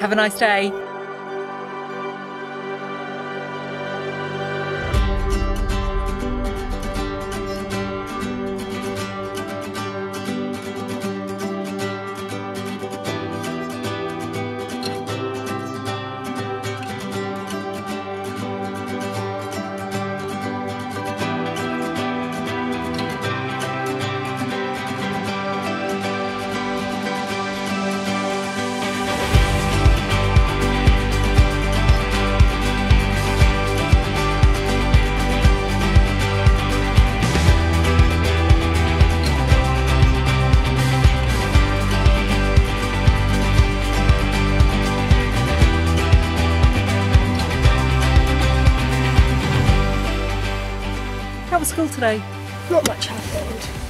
Have a nice day. Was school today? Not much happened.